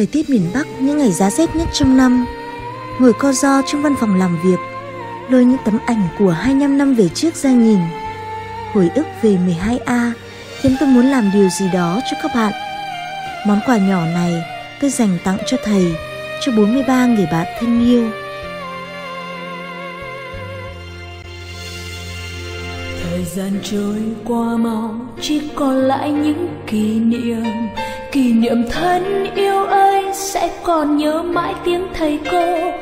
Thời tiết miền Bắc, những ngày giá rét nhất trong năm. Ngồi co do trong văn phòng làm việc, Lôi những tấm ảnh của 25 năm về trước ra nhìn. Hồi ức về 12A Khiến tôi muốn làm điều gì đó cho các bạn. Món quà nhỏ này tôi dành tặng cho thầy, Cho 43 người bạn thân yêu. Thời gian trôi qua mau, Chỉ còn lại những kỷ niệm kỷ niệm thân yêu ơi sẽ còn nhớ mãi tiếng thầy cô.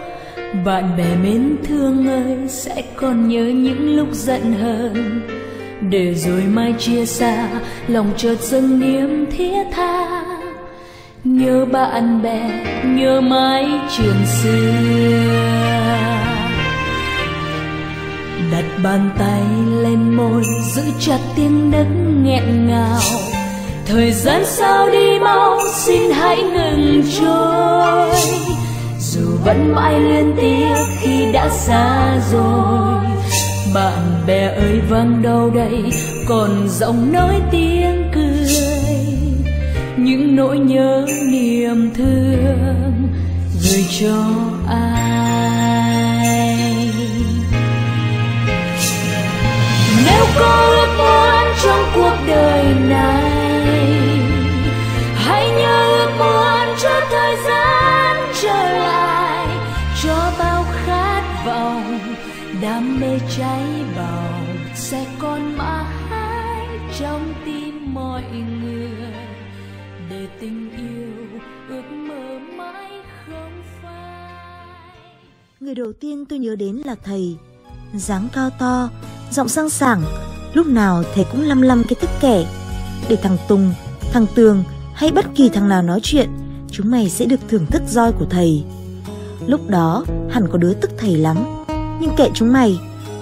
Bạn bè mến thương ơi sẽ còn nhớ những lúc giận hờn. Để rồi mai chia xa, lòng chợt dâng niềm thiết tha. Nhớ bạn bè, nhớ mái trường xưa. Đặt bàn tay lên môi, giữ chặt tiếng nấc nghẹn ngào thời gian sao đi mau, xin hãy ngừng trôi. Dù vẫn mãi liên tiếc khi đã xa rồi. Bạn bè ơi vang đâu đây? Còn giọng nói tiếng cười. Những nỗi nhớ, niềm thương. Gửi cho ai? Nếu có ước muốn trong cuộc cháy bỏng sẽ còn mãi trong tim mọi người. Để tình yêu ước mơ mãi không phai. Người đầu tiên tôi nhớ đến là thầy. Dáng cao to giọng sang sảng lúc nào thầy cũng lăm lăm cái tức kẻ. Để thằng tùng thằng tường hay bất kỳ thằng nào nói chuyện chúng mày sẽ được thưởng thức roi của thầy. Lúc đó hẳn có đứa tức thầy lắm nhưng kệ chúng mày,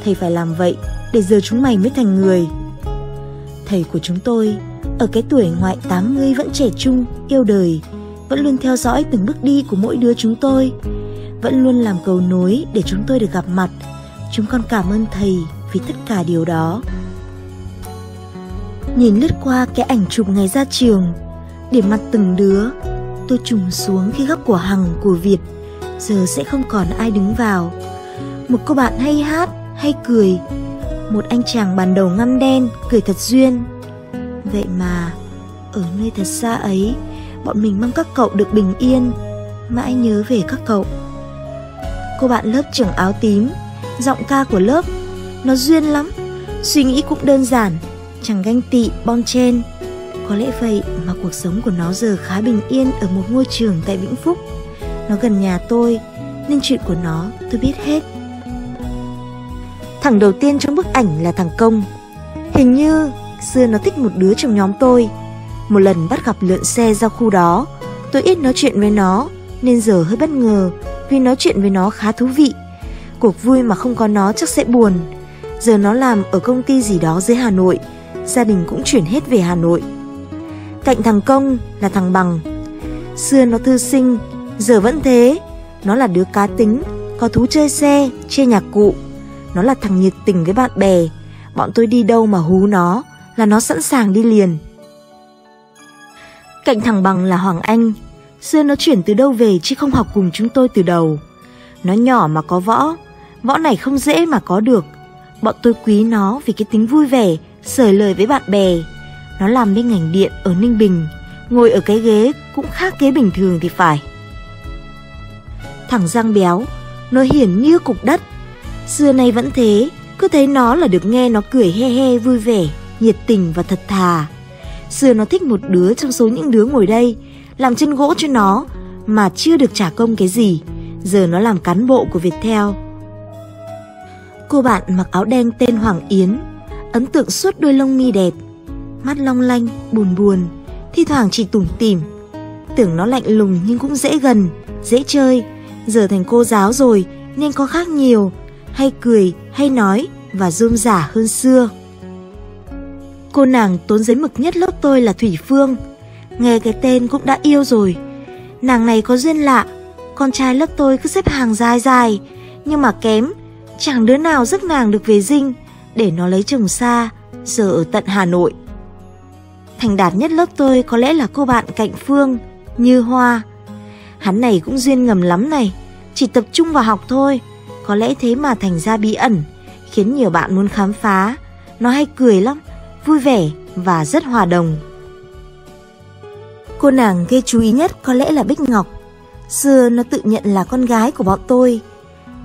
thầy phải làm vậy để giờ chúng mày mới thành người. Thầy của chúng tôi, ở cái tuổi ngoại 80 vẫn trẻ trung, yêu đời, vẫn luôn theo dõi từng bước đi của mỗi đứa chúng tôi, vẫn luôn làm cầu nối để chúng tôi được gặp mặt. Chúng con cảm ơn thầy vì tất cả điều đó. Nhìn lướt qua cái ảnh chụp ngày ra trường, điểm mặt từng đứa, tôi trùng xuống khi góc của Hằng của Việt, giờ sẽ không còn ai đứng vào một cô bạn hay hát hay cười. Một anh chàng bàn đầu ngăm đen cười thật duyên. Vậy mà, ở nơi thật xa ấy, bọn mình mong các cậu được bình yên, mãi nhớ về các cậu. Cô bạn lớp trưởng áo tím, giọng ca của lớp, nó duyên lắm, suy nghĩ cũng đơn giản, chẳng ganh tị, bon chen. Có lẽ vậy mà cuộc sống của nó giờ khá bình yên ở một ngôi trường tại vĩnh phúc. Nó gần nhà tôi, nên chuyện của nó tôi biết hết. Thằng đầu tiên trong bức ảnh là thằng Công. Hình như xưa nó thích một đứa trong nhóm tôi. Một lần bắt gặp lượn xe ra khu đó, tôi ít nói chuyện với nó, nên giờ hơi bất ngờ vì nói chuyện với nó khá thú vị. Cuộc vui mà không có nó chắc sẽ buồn. Giờ nó làm ở công ty gì đó dưới Hà Nội, gia đình cũng chuyển hết về Hà Nội. Cạnh thằng Công là thằng Bằng. Xưa nó thư sinh, giờ vẫn thế. Nó là đứa cá tính, có thú chơi xe, chơi nhạc cụ nó là thằng nhiệt tình với bạn bè. Bọn tôi đi đâu mà hú nó, Là nó sẵn sàng đi liền. Cạnh thằng Bằng là Hoàng Anh. Xưa nó chuyển từ đâu về chứ không học cùng chúng tôi từ đầu. Nó nhỏ mà có võ Võ này không dễ mà có được. Bọn tôi quý nó vì cái tính vui vẻ Sởi lời với bạn bè. Nó làm bên ngành điện ở Ninh Bình, Ngồi ở cái ghế cũng khác ghế bình thường thì phải. Thằng Giang béo, Nó hiển như cục đất. Xưa nay vẫn thế, cứ thấy nó là được nghe nó cười he he vui vẻ, nhiệt tình và thật thà. Xưa nó thích một đứa trong số những đứa ngồi đây, làm chân gỗ cho nó mà chưa được trả công cái gì. Giờ nó làm cán bộ của Viettel. Cô bạn mặc áo đen tên Hoàng Yến, ấn tượng suốt đôi lông mi đẹp, mắt long lanh, buồn buồn, thi thoảng chỉ tủm tỉm. Tưởng nó lạnh lùng nhưng cũng dễ gần, dễ chơi. Giờ thành cô giáo rồi nên có khác nhiều, hay cười, hay nói và rôm rả hơn xưa. Cô nàng tốn giấy mực nhất lớp tôi là Thủy Phương. Nghe cái tên cũng đã yêu rồi. Nàng này có duyên lạ, con trai lớp tôi cứ xếp hàng dài dài, nhưng mà kém, chẳng đứa nào giúp nàng được về dinh để nó lấy chồng xa, giờ ở tận Hà Nội. Thành đạt nhất lớp tôi có lẽ là cô bạn cạnh Phương, Như Hoa. Hắn này cũng duyên ngầm lắm này, chỉ tập trung vào học thôi. Có lẽ thế mà thành ra bí ẩn, khiến nhiều bạn muốn khám phá. Nó hay cười lắm, vui vẻ và rất hòa đồng. Cô nàng gây chú ý nhất có lẽ là Bích Ngọc. Xưa nó tự nhận là con gái của bọn tôi.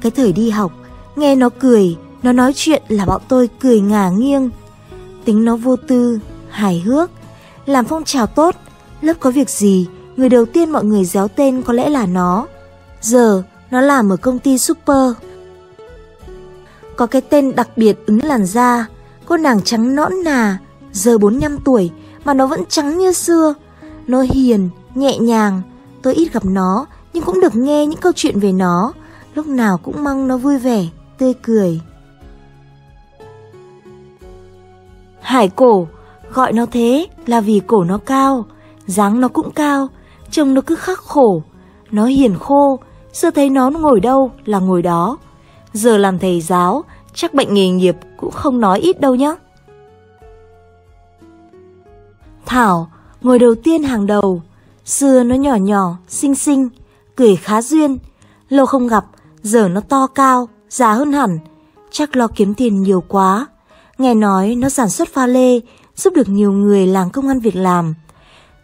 Cái thời đi học, nghe nó cười, nó nói chuyện là bọn tôi cười ngả nghiêng. Tính nó vô tư, hài hước, làm phong trào tốt, lớp có việc gì, người đầu tiên mọi người déo tên có lẽ là nó. Giờ, nó làm ở công ty Super. Có cái tên đặc biệt ứng làn da, cô nàng trắng nõn nà, giờ 45 tuổi mà nó vẫn trắng như xưa. Nó hiền, nhẹ nhàng, tôi ít gặp nó nhưng cũng được nghe những câu chuyện về nó, lúc nào cũng mong nó vui vẻ, tươi cười. Hải cổ, gọi nó thế là vì cổ nó cao, dáng nó cũng cao, trông nó cứ khắc khổ, nó hiền khô, xưa thấy nó ngồi đâu là ngồi đó. Giờ làm thầy giáo, chắc bệnh nghề nghiệp cũng không nói ít đâu nhá. Thảo, ngồi đầu tiên hàng đầu, xưa nó nhỏ nhỏ, xinh xinh, cười khá duyên, lâu không gặp, giờ nó to cao, già hơn hẳn, chắc lo kiếm tiền nhiều quá. Nghe nói nó sản xuất pha lê, giúp được nhiều người làm công ăn việc làm.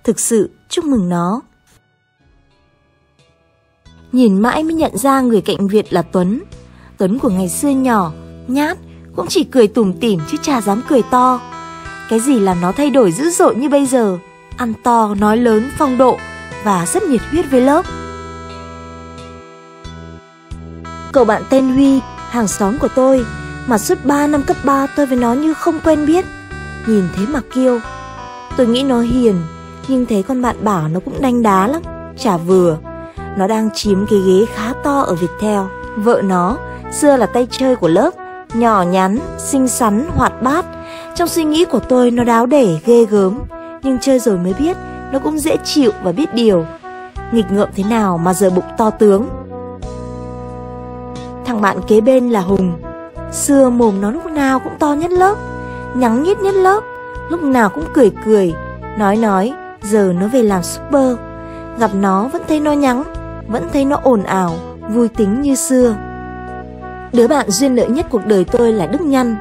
Thực sự chúc mừng nó. Nhìn mãi mới nhận ra người cạnh Việt là Tuấn. Tuấn của ngày xưa nhỏ, nhát, cũng chỉ cười tủm tỉm chứ chả dám cười to. Cái gì làm nó thay đổi dữ dội như bây giờ, ăn to, nói lớn, phong độ và rất nhiệt huyết với lớp. Cậu bạn tên Huy, hàng xóm của tôi, mà suốt 3 năm cấp 3 tôi với nó như không quen biết. Nhìn thế mà kêu. Tôi nghĩ nó hiền, nhưng thấy con bạn bảo nó cũng đanh đá lắm, chả vừa. Nó đang chiếm cái ghế khá to ở Viettel. Vợ nó, xưa là tay chơi của lớp, nhỏ nhắn, xinh xắn, hoạt bát. Trong suy nghĩ của tôi nó đáo để, ghê gớm. Nhưng chơi rồi mới biết, nó cũng dễ chịu và biết điều. Nghịch ngợm thế nào mà giờ bụng to tướng. Thằng bạn kế bên là Hùng. Xưa mồm nó lúc nào cũng to nhất lớp, nhắng nhít nhất lớp, lúc nào cũng cười cười, nói nói, giờ nó về làm super. Gặp nó vẫn thấy nó nhắng, vẫn thấy nó ồn ào, vui tính như xưa. Đứa bạn duyên nợ nhất cuộc đời tôi là Đức Nhân.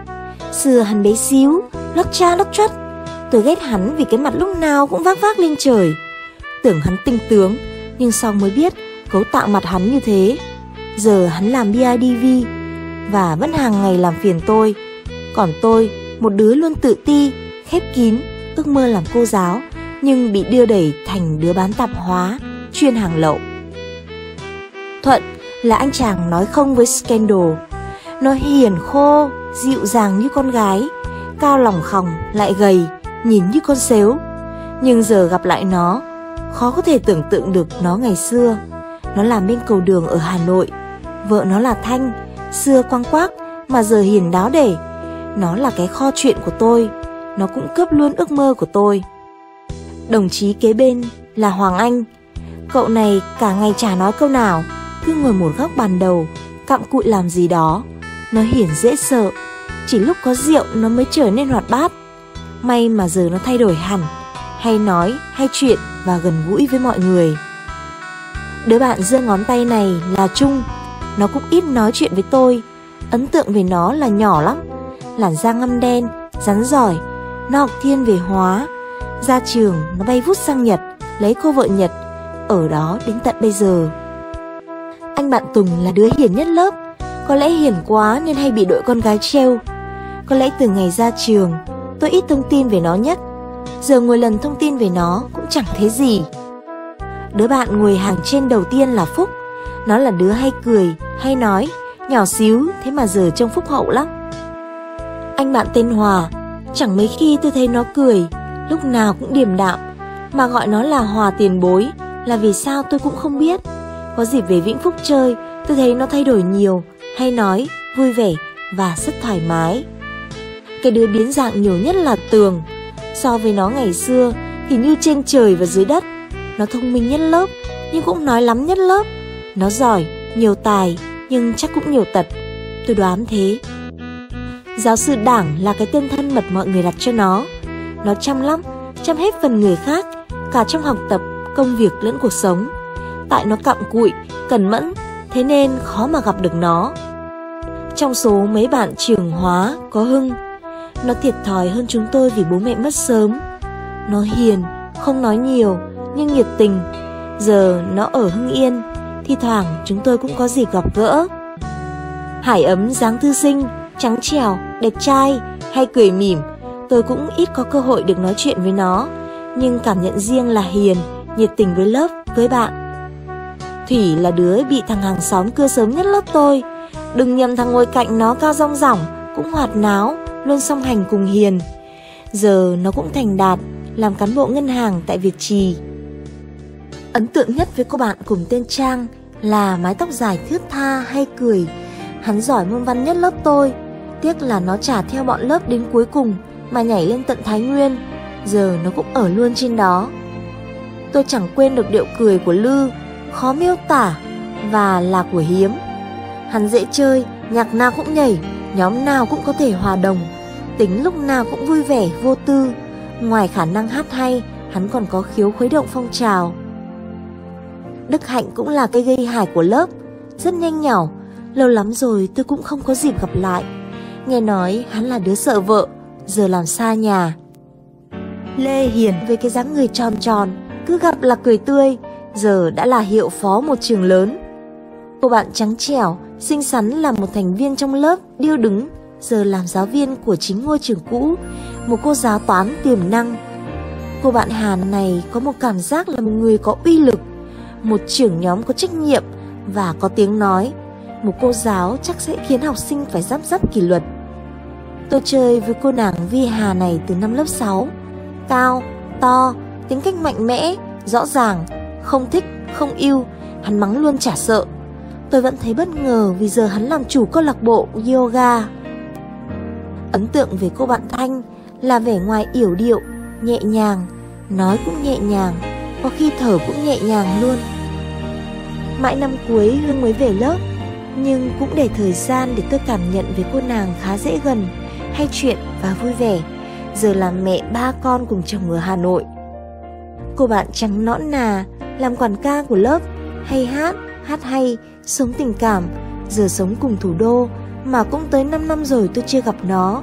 Xưa hắn bé xíu, lóc cha lóc chót. Tôi ghét hắn vì cái mặt lúc nào cũng vác vác lên trời. Tưởng hắn tinh tướng, nhưng sau mới biết cấu tạo mặt hắn như thế. Giờ hắn làm BIDV và vẫn hàng ngày làm phiền tôi. Còn tôi, một đứa luôn tự ti, khép kín, ước mơ làm cô giáo, nhưng bị đưa đẩy thành đứa bán tạp hóa, chuyên hàng lậu. Thuận là anh chàng nói không với scandal. Nó hiền khô, dịu dàng như con gái, cao lòng khòng, lại gầy, nhìn như con sếu. Nhưng giờ gặp lại nó, khó có thể tưởng tượng được nó ngày xưa. Nó làm bên cầu đường ở Hà Nội. Vợ nó là Thanh, xưa quang quác mà giờ hiền đáo để. Nó là cái kho chuyện của tôi, nó cũng cướp luôn ước mơ của tôi. Đồng chí kế bên là Hoàng Anh. Cậu này cả ngày chả nói câu nào, cứ ngồi một góc bàn đầu, cặm cụi làm gì đó. Nó hiền dễ sợ, chỉ lúc có rượu nó mới trở nên hoạt bát. May mà giờ nó thay đổi hẳn, hay nói, hay chuyện và gần gũi với mọi người. Đứa bạn giơ ngón tay này là Trung, nó cũng ít nói chuyện với tôi. Ấn tượng về nó là nhỏ lắm, làn da ngăm đen, rắn giỏi, nó học thiên về hóa. Ra trường nó bay vút sang Nhật, lấy cô vợ Nhật, ở đó đến tận bây giờ. Anh bạn Tùng là đứa hiền nhất lớp, có lẽ hiền quá nên hay bị đội con gái treo. Có lẽ từ ngày ra trường, tôi ít thông tin về nó nhất. Giờ ngồi lần thông tin về nó cũng chẳng thấy gì. Đứa bạn ngồi hàng trên đầu tiên là Phúc. Nó là đứa hay cười, hay nói, nhỏ xíu thế mà giờ trông phúc hậu lắm. Anh bạn tên Hòa, chẳng mấy khi tôi thấy nó cười, lúc nào cũng điềm đạm, mà gọi nó là Hòa tiền bối là vì sao tôi cũng không biết. Có dịp về Vĩnh Phúc chơi, tôi thấy nó thay đổi nhiều, hay nói, vui vẻ và rất thoải mái. Cái đứa biến dạng nhiều nhất là Tường. So với nó ngày xưa thì như trên trời và dưới đất. Nó thông minh nhất lớp, nhưng cũng nói lắm nhất lớp. Nó giỏi, nhiều tài, nhưng chắc cũng nhiều tật. Tôi đoán thế. Giáo sư Đảng là cái tên thân mật mọi người đặt cho nó. Nó chăm lắm, chăm hết phần người khác, cả trong học tập, công việc lẫn cuộc sống tại nó cặm cụi, cẩn mẫn, thế nên khó mà gặp được nó. Trong số mấy bạn trường hóa có Hưng, nó thiệt thòi hơn chúng tôi vì bố mẹ mất sớm. Nó hiền, không nói nhiều, nhưng nhiệt tình. Giờ nó ở Hưng Yên, thi thoảng chúng tôi cũng có dịp gặp gỡ. Hải ấm dáng thư sinh, trắng trẻo, đẹp trai, hay cười mỉm, tôi cũng ít có cơ hội được nói chuyện với nó, nhưng cảm nhận riêng là hiền, nhiệt tình với lớp, với bạn. Thủy là đứa bị thằng hàng xóm cưa sớm nhất lớp tôi. Đừng nhầm thằng ngồi cạnh nó cao rong rỏng, cũng hoạt náo, luôn song hành cùng Hiền. Giờ nó cũng thành đạt, làm cán bộ ngân hàng tại Việt Trì. Ấn tượng nhất với cô bạn cùng tên Trang là mái tóc dài thướt tha hay cười. Hắn giỏi môn văn nhất lớp tôi, tiếc là nó trả theo bọn lớp đến cuối cùng mà nhảy lên tận Thái Nguyên. Giờ nó cũng ở luôn trên đó. Tôi chẳng quên được điệu cười của Lư, khó miêu tả và là của Hiếm. Hắn dễ chơi, nhạc nào cũng nhảy, nhóm nào cũng có thể hòa đồng, tính lúc nào cũng vui vẻ, vô tư. Ngoài khả năng hát hay, hắn còn có khiếu khuấy động phong trào. Đức Hạnh cũng là cây gây hài của lớp, rất nhanh nhỏ, lâu lắm rồi tôi cũng không có dịp gặp lại. Nghe nói hắn là đứa sợ vợ, giờ làm xa nhà. Lê Hiền với cái dáng người tròn tròn, cứ gặp là cười tươi, giờ đã là hiệu phó một trường lớn. Cô bạn trắng trẻo, xinh xắn là một thành viên trong lớp, điêu đứng, giờ làm giáo viên của chính ngôi trường cũ, một cô giáo toán tiềm năng. Cô bạn Hàn này có một cảm giác là một người có uy lực, một trưởng nhóm có trách nhiệm và có tiếng nói. Một cô giáo chắc sẽ khiến học sinh phải giáp giáp kỷ luật. Tôi chơi với cô nàng Vi Hà này từ năm lớp 6. Cao, to, tính cách mạnh mẽ, rõ ràng, không thích, không yêu, hắn mắng luôn chả sợ. Tôi vẫn thấy bất ngờ vì giờ hắn làm chủ câu lạc bộ yoga. Ấn tượng về cô bạn Thanh là vẻ ngoài yểu điệu, nhẹ nhàng, nói cũng nhẹ nhàng, có khi thở cũng nhẹ nhàng luôn. Mãi năm cuối Hương mới về lớp, nhưng cũng để thời gian để tôi cảm nhận về cô nàng khá dễ gần, hay chuyện và vui vẻ. Giờ là mẹ ba con cùng chồng ở Hà Nội. Cô bạn trắng nõn nà, làm quản ca của lớp, hay hát, hát hay, sống tình cảm, giờ sống cùng thủ đô, mà cũng tới 5 năm rồi tôi chưa gặp nó.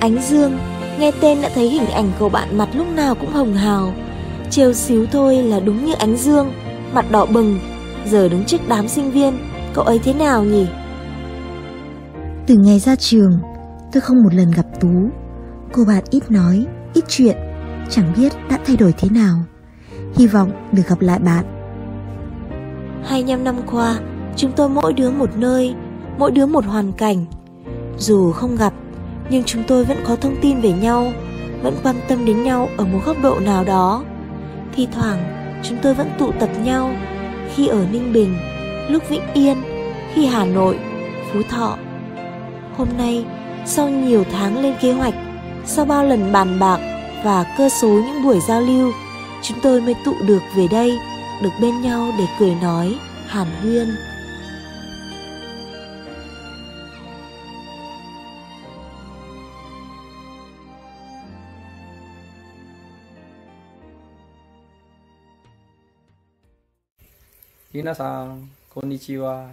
Ánh Dương, nghe tên đã thấy hình ảnh cậu bạn mặt lúc nào cũng hồng hào. Chiều xíu thôi là đúng như Ánh Dương, mặt đỏ bừng, giờ đứng trước đám sinh viên, cậu ấy thế nào nhỉ? Từ ngày ra trường, tôi không một lần gặp Tú. Cô bạn ít nói, ít chuyện, chẳng biết đã thay đổi thế nào. Hy vọng được gặp lại bạn. 25 năm qua, chúng tôi mỗi đứa một nơi, mỗi đứa một hoàn cảnh. Dù không gặp, nhưng chúng tôi vẫn có thông tin về nhau, vẫn quan tâm đến nhau ở một góc độ nào đó. Thì thoảng, chúng tôi vẫn tụ tập nhau khi ở Ninh Bình, lúc Vĩnh Yên, khi Hà Nội, Phú Thọ. Hôm nay, sau nhiều tháng lên kế hoạch, sau bao lần bàn bạc và cơ số những buổi giao lưu, chúng tôi mới tụ được về đây, được bên nhau để cười nói, hàn huyên. Minasan, konnichiwa.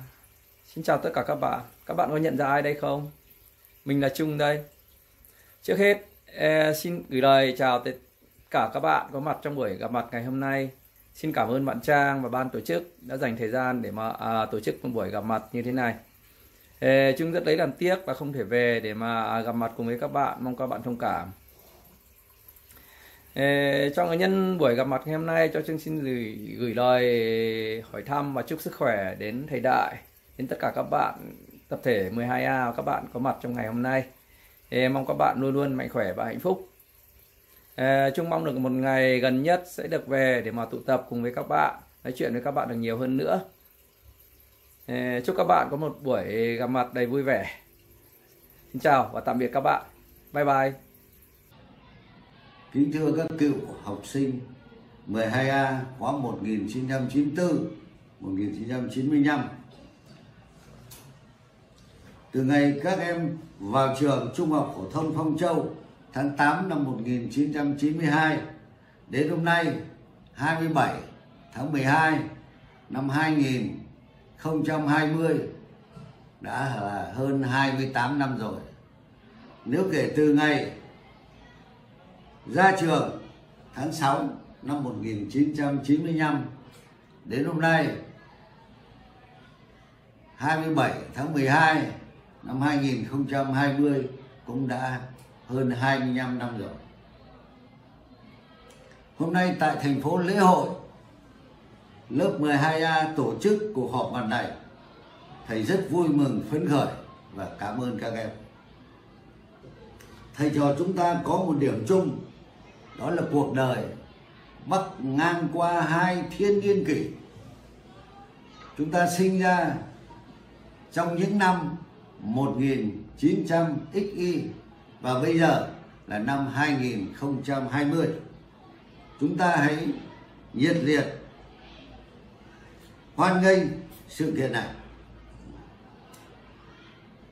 Xin chào tất cả các bạn. Các bạn có nhận ra ai đây không? Mình là Trung đây. Trước hết, eh, xin gửi lời chào tới cả các bạn có mặt trong buổi gặp mặt ngày hôm nay. Xin cảm ơn bạn Trang và ban tổ chức đã dành thời gian để mà à, tổ chức một buổi gặp mặt như thế này. Ê, Trung rất lấy làm tiếc và không thể về để mà à, gặp mặt cùng với các bạn. Mong các bạn thông cảm. Cho người nhân buổi gặp mặt ngày hôm nay cho chương xin gửi, gửi lời hỏi thăm và chúc sức khỏe đến thầy Đại, đến tất cả các bạn tập thể 12A và các bạn có mặt trong ngày hôm nay. Mong các bạn luôn luôn mạnh khỏe và hạnh phúc. Ờ, chúng mong được một ngày gần nhất sẽ được về để mà tụ tập cùng với các bạn, nói chuyện với các bạn được nhiều hơn nữa. Ờ, chúc các bạn có một buổi gặp mặt đầy vui vẻ. Xin chào và tạm biệt các bạn. Bye bye. Kính thưa các cựu học sinh 12A khóa 1994 1995 Từ ngày các em vào trường Trung học phổ thông Phong Châu tháng 8 năm 1992 đến hôm nay 27 tháng 12 năm 2020 đã là hơn 28 năm rồi. Nếu kể từ ngày ra trường tháng 6 năm 1995 đến hôm nay 27 tháng 12 năm 2020 cũng đã hơn 25 năm rồi. Hôm nay tại thành phố Lễ Hội, lớp 12A tổ chức cuộc họp mặt này. Thầy rất vui mừng, phấn khởi và cảm ơn các em. Thầy trò chúng ta có một điểm chung, đó là cuộc đời bắc ngang qua hai thiên niên kỷ. Chúng ta sinh ra trong những năm 1900 XY và bây giờ là năm 2020. Chúng ta hãy nhiệt liệt hoan nghênh sự kiện này.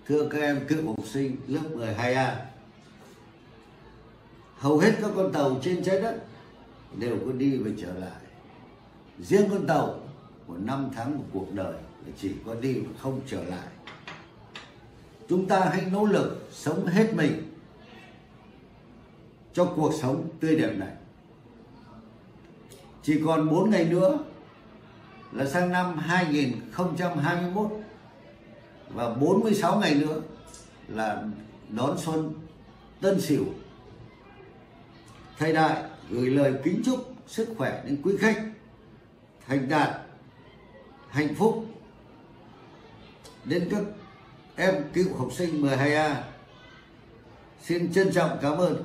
Thưa các em cựu học sinh lớp 12A, hầu hết các con tàu trên trái đất đều có đi và trở lại. Riêng con tàu của năm tháng của cuộc đời là chỉ có đi và không trở lại. Chúng ta hãy nỗ lực sống hết mình cho cuộc sống tươi đẹp này. Chỉ còn 4 ngày nữa là sang năm 2021 và 46 ngày nữa là đón xuân Tân Sửu. Thầy Đại gửi lời kính chúc sức khỏe đến quý khách thành đạt, hạnh phúc đến các em cựu học sinh 12A xin trân trọng cảm ơn